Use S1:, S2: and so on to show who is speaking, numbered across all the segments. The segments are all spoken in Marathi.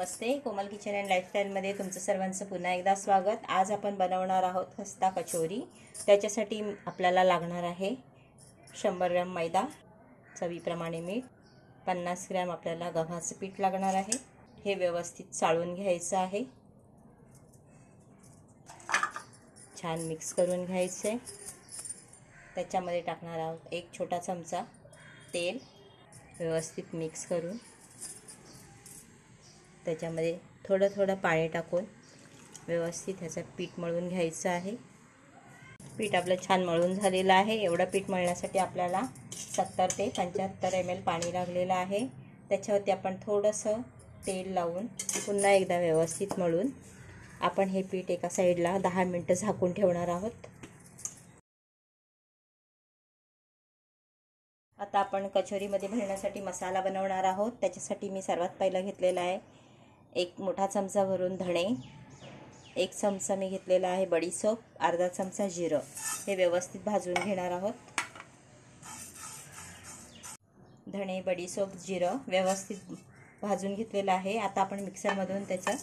S1: नमस्ते. कोमल किचन अँड लाईफस्टाईलमध्ये तुमचं सर्वांचं पुन्हा एकदा स्वागत. आज आपण बनवणार आहोत खस्ता कचोरी. त्याच्यासाठी आपल्याला लागणार आहे शंभर ग्रॅम मैदा चवीप्रमाणे मीठ पन्नास ग्रॅम आपल्याला गव्हाचं पीठ लागणार आहे. हे व्यवस्थित चाळून घ्यायचं आहे. छान मिक्स करून घ्यायचं आहे त्याच्यामध्ये टाकणार आहोत एक छोटा चमचा तेल. व्यवस्थित मिक्स करून त्याच्यामध्ये थोडं थोडं पाणी टाकून व्यवस्थित ह्याचं पीठ मळून घ्यायचं आहे. पीठ आपलं छान मळून झालेलं आहे. एवढं पीठ मळण्यासाठी आपल्याला सत्तर ते पंच्याहत्तर एम एल पाणी लागलेलं आहे. त्याच्यावरती आपण थोडंसं तेल लावून पुन्हा एकदा व्यवस्थित मळून आपण हे पीठ एका साईडला दहा मिनटं झाकून ठेवणार आहोत. आता आपण कचोरीमध्ये भरण्यासाठी मसाला बनवणार आहोत. त्याच्यासाठी मी सर्वात पहिला घेतलेला आहे एक मोठा चमचा भरून धणे एक चमचा मी घेतलेला आहे बडीसोप अर्धा चमचा जिरं. हे व्यवस्थित भाजून घेणार आहोत. धणे बडीसोप जिरं व्यवस्थित भाजून घेतलेलं आहे. आता आपण मिक्सरमधून त्याचं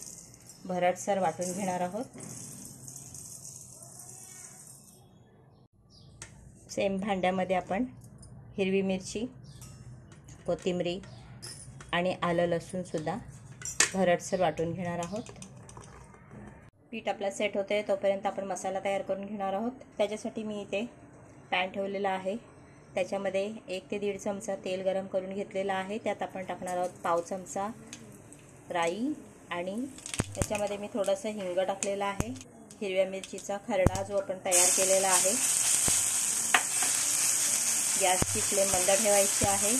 S1: भरटसर वाटून घेणार आहोत. सेम भांड्यामध्ये आपण हिरवी मिरची कोथिंबरी आणि आलं लसूणसुद्धा भरडसर वाटून घेणार आहोत. पीठ आपला सेट होते तोपर्यंत आपण मसाला तयार करून घेणार आहोत. त्याच्यासाठी मी इथे पॅन ठेवलेला आहे. त्याच्यामध्ये एक ते दीड चमचा तेल गरम करून घेतलेला आहे. त्यात आपण टाकणार आहोत पाव चमचा राई आणि त्याच्यामध्ये मी थोडंसं हिंग टाकलेलं आहे. हिरव्या मिरचीचा खरडा जो आपण तयार केलेला आहे. गॅसची फ्लेम मंद ठेवायची आहे.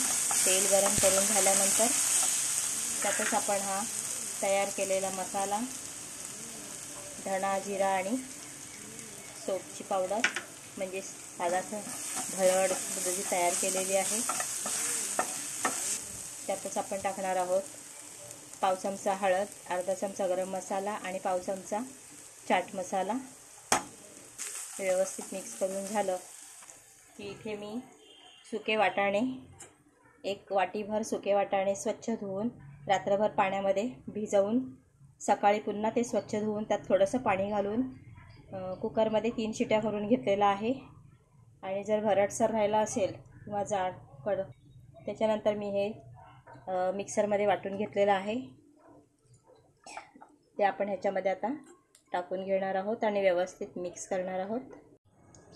S1: तेल गरम करून झाल्यानंतर त्यातच आपण हा तयार केलेला मसाला धणा जिरा आणि सोपची पावडर म्हणजे साधाचं भरड जी तयार केलेली आहे. त्यातच आपण टाकणार आहोत पाव चमचा हळद अर्धा चमचा गरम मसाला आणि पाव चमचा चाट मसाला. व्यवस्थित मिक्स करून झालं की इथे मी सुके वाटाणे एक वाटीभर सुके वाटाणे स्वच्छ धुवून रात्रभर पाण्यामध्ये भिजवून सकाळी पुन्हा ते स्वच्छ धुवून त्यात थोडंसं पाणी घालून कुकरमध्ये तीन शिट्या करून घेतलेला आहे. आणि जर भरटसर राहिला असेल किंवा जाड कड त्याच्यानंतर मी हे मिक्सरमध्ये वाटून घेतलेलं आहे. ते आपण ह्याच्यामध्ये आता टाकून घेणार आहोत आणि व्यवस्थित मिक्स करणार आहोत.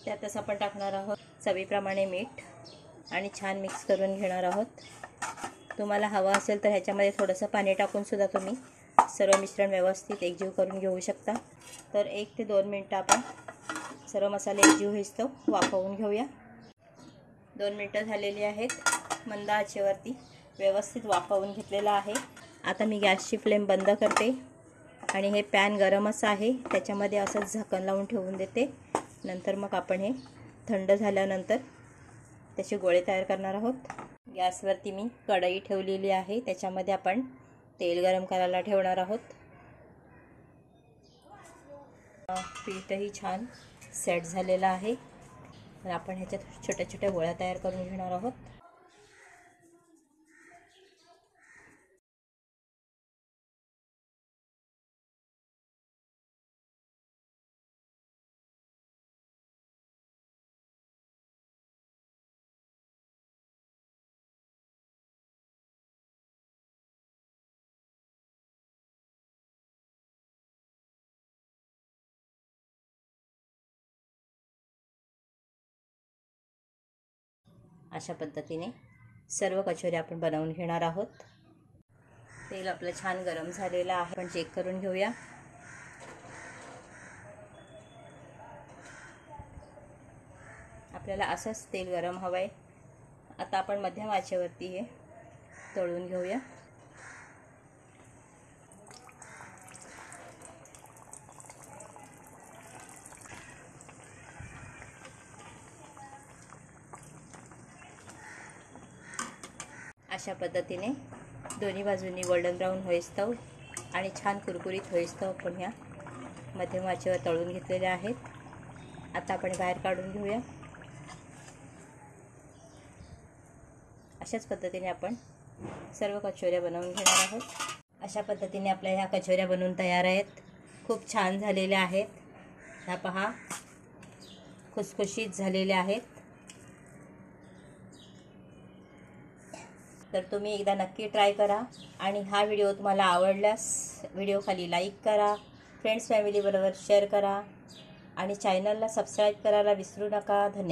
S1: त्यातच आपण टाकणार आहोत चवीप्रमाणे मीठ आणि छान मिक्स करून घेणार आहोत. तुम्हाला हवं असेल तर ह्याच्यामध्ये थोडंसं पाणी टाकूनसुद्धा तुम्ही सर्व मिश्रण व्यवस्थित एकजीव करून घेऊ शकता. तर एक ते दोन मिनटं आपण सर्व मसाले एकजीव होईस्तो वाफवून घेऊया. दोन मिनटं झालेली आहेत. मंद आचेवरती व्यवस्थित वाफवून घेतलेलं आहे. आता मी गॅसची फ्लेम बंद करते आणि हे पॅन गरमच आहे. त्याच्यामध्ये असंच झाकण लावून ठेवून देते. नंतर मग आपण हे थंड झाल्यानंतर त्याचे गोळे तयार करणार आहोत. गॅसवरती मी कढई ठेवलेली आहे. त्याच्यामध्ये आपण तेल गरम करायला ठेवणार आहोत. पीठही छान सेट झालेलं आहे. तर आपण ह्याच्यात छोट्या छोट्या गोळ्या तयार करून घेणार आहोत. अशा पद्धतीने सर्व कचोऱ्या आपण बनवून घेणार आहोत. तेल आपलं छान गरम झालेलं आहे. आपण चेक करून घेऊया. आपल्याला असंच तेल गरम हवं आहे आता आपण मध्यम आचेवरती हे तळून घेऊया. अशा पद्धतीने दोन्ही बाजूंनी गोल्डन ब्राऊन होईस्तव आणि छान कुरकुरीत होईस्तव आपण ह्या मध्यम वाचेवर तळून घेतलेल्या आहेत. आता आपण बाहेर काढून घेऊया. अशाच पद्धतीने आपण सर्व कचोऱ्या बनवून घेणार आहोत. अशा पद्धतीने आपल्या ह्या कचोऱ्या बनवून तयार आहेत. खूप छान झालेल्या आहेत. ह्या पहा खुसखुशीत झालेल्या आहेत. तर तुम्ही एकदा नक्की ट्राय करा. आणि हा व्हिडिओ तुम्हाला आवडल्यास व्हिडिओखाली लाईक करा फ्रेंड्स फॅमिलीबरोबर शेअर करा आणि चॅनलला सबस्क्राईब करायला विसरू नका. धन्यवाद.